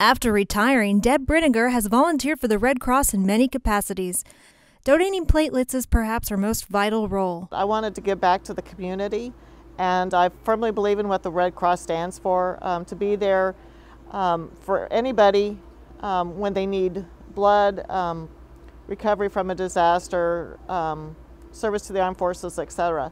After retiring, Deb Brinegar has volunteered for the Red Cross in many capacities. Donating platelets is perhaps her most vital role. I wanted to give back to the community, and I firmly believe in what the Red Cross stands for um, to be there um, for anybody um, when they need blood, um, recovery from a disaster, um, service to the armed forces, etc.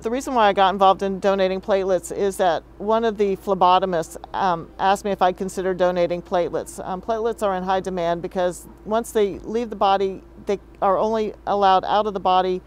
The reason why I got involved in donating platelets is that one of the phlebotomists um, asked me if I'd consider donating platelets. Um, platelets are in high demand because once they leave the body, they are only allowed out of the body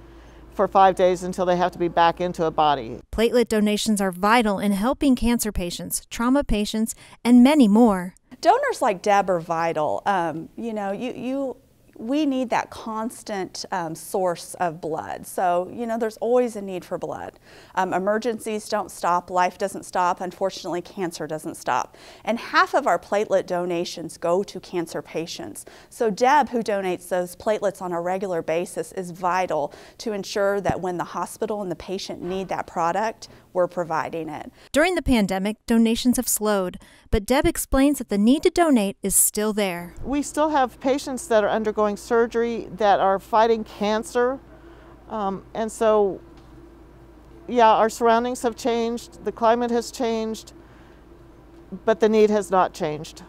for five days until they have to be back into a body. Platelet donations are vital in helping cancer patients, trauma patients, and many more. Donors like Deb are vital. Um, you know, you, you we need that constant um, source of blood. So, you know, there's always a need for blood. Um, emergencies don't stop, life doesn't stop, unfortunately, cancer doesn't stop. And half of our platelet donations go to cancer patients. So, Deb, who donates those platelets on a regular basis, is vital to ensure that when the hospital and the patient need that product, we're providing it. During the pandemic, donations have slowed, but Deb explains that the need to donate is still there. We still have patients that are undergoing surgery that are fighting cancer. Um, and so, yeah, our surroundings have changed, the climate has changed, but the need has not changed.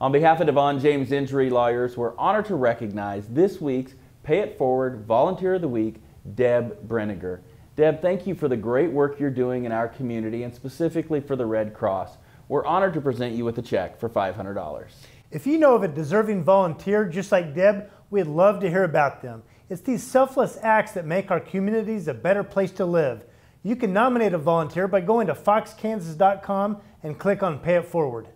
On behalf of DeVaughn James Injury Lawyers, we're honored to recognize this week's Pay It Forward Volunteer of the Week, Deb Brinegar. Deb, thank you for the great work you're doing in our community and specifically for the Red Cross. We're honored to present you with a check for $500. If you know of a deserving volunteer just like Deb, we'd love to hear about them. It's these selfless acts that make our communities a better place to live. You can nominate a volunteer by going to foxkansas.com and click on Pay It Forward.